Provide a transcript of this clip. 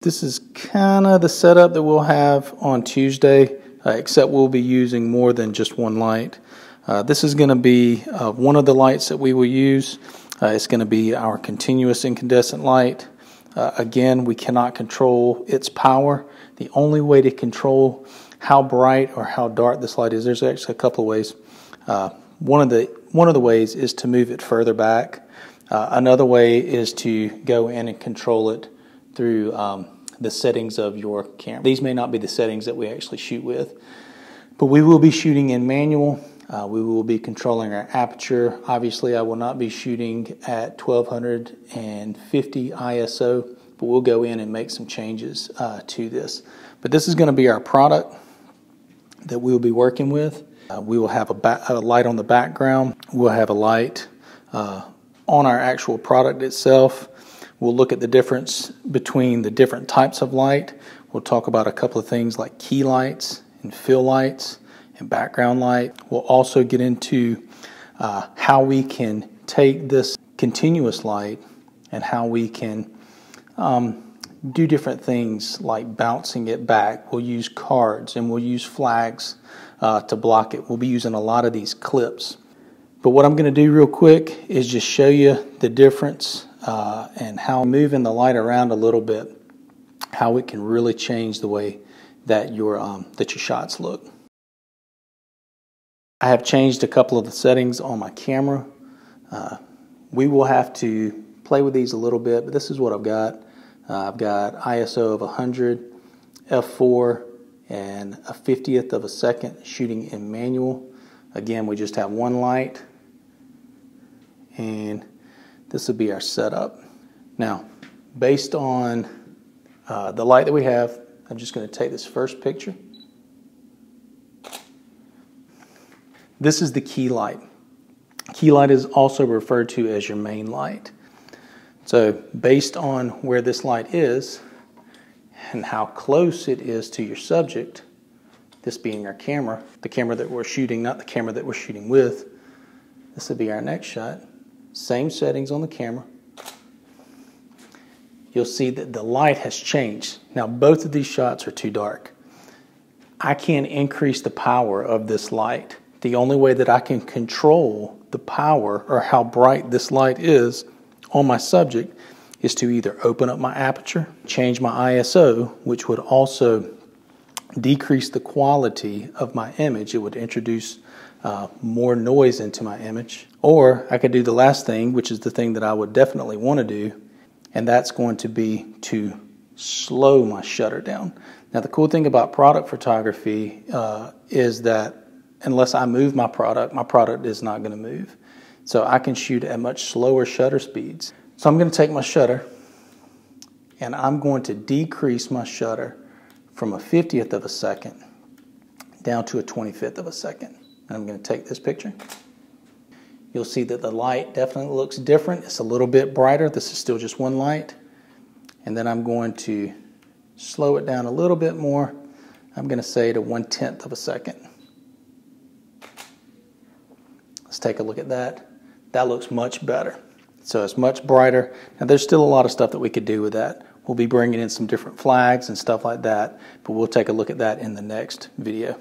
This is kind of the setup that we'll have on Tuesday, uh, except we'll be using more than just one light. Uh, this is going to be uh, one of the lights that we will use. Uh, it's going to be our continuous incandescent light. Uh, again, we cannot control its power. The only way to control how bright or how dark this light is, there's actually a couple of ways. Uh, one of the one of the ways is to move it further back. another way is to go in and control it through um, the settings of your camera. These may not be the settings that we actually shoot with, but we will be shooting in manual. Uh, we will be controlling our aperture. Obviously, I will not be shooting at 1250 ISO, but we'll go in and make some changes uh, to this. But this is going to be our product that we will be working with. Uh, we will have a, a, light on the background. We'll have a light uh, on our actual product itself. We'll look at the difference between the different types of light. We'll talk about a couple of things like key lights and fill lights and background light. We'll also get into uh, how we can take this continuous light and how we can um, do different things like bouncing it back. We'll use cards and we'll use flags uh, to block it. We'll be using a lot of these clips. But what I'm going to do real quick is just show you the difference uh, and how moving the light around a little bit, how it can really change the way that your um, that your shots look. I have changed a couple of the settings on my camera. Uh, we will have to play with these a little bit, but this is what I've got. Uh, I've got ISO of 100, f4, and a 50th of a second shooting in manual. Again, we just have one light and this will be our setup. Now, based on uh, the light that we have, I'm just going to take this first picture. This is the key light. Key light is also referred to as your main light. So based on where this light is and how close it is to your subject, this being our camera, the camera that we're shooting, not the camera that we're shooting with, this would be our next shot same settings on the camera, you'll see that the light has changed. Now, both of these shots are too dark. I can't increase the power of this light. The only way that I can control the power or how bright this light is on my subject is to either open up my aperture, change my ISO, which would also decrease the quality of my image. It would introduce uh, more noise into my image. Or I could do the last thing, which is the thing that I would definitely want to do, and that's going to be to slow my shutter down. Now, the cool thing about product photography uh, is that unless I move my product, my product is not going to move. So I can shoot at much slower shutter speeds. So I'm going to take my shutter and I'm going to decrease my shutter from a 50th of a second down to a 25th of a second. I'm going to take this picture. You'll see that the light definitely looks different. It's a little bit brighter. This is still just one light. And then I'm going to slow it down a little bit more. I'm going to say to one tenth of a second. Let's take a look at that. That looks much better. So it's much brighter. Now there's still a lot of stuff that we could do with that. We'll be bringing in some different flags and stuff like that, but we'll take a look at that in the next video.